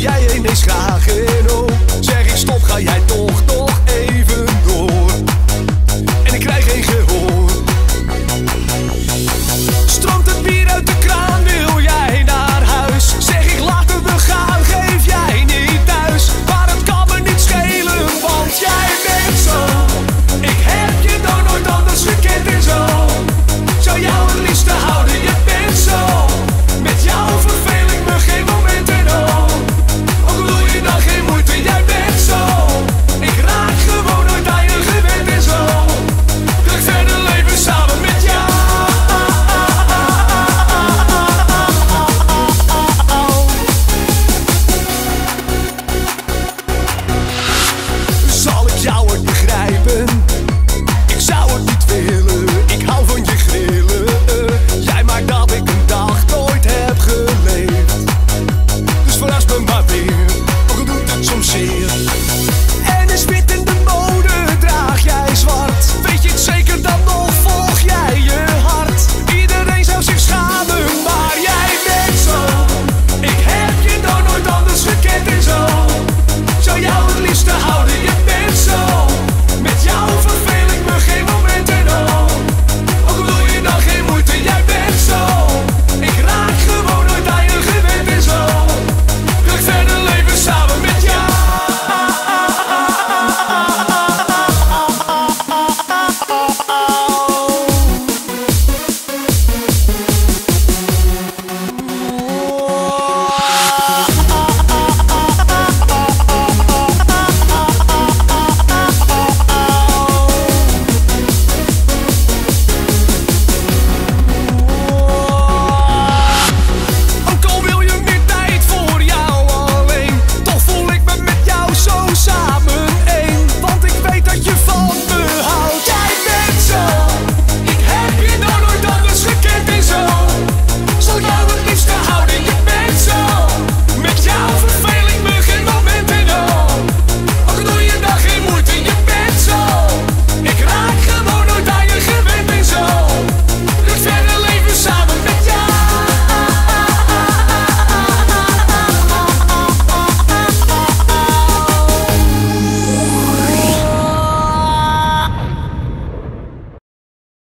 jij ineens graag in oh. Zeg ik stop, ga jij toch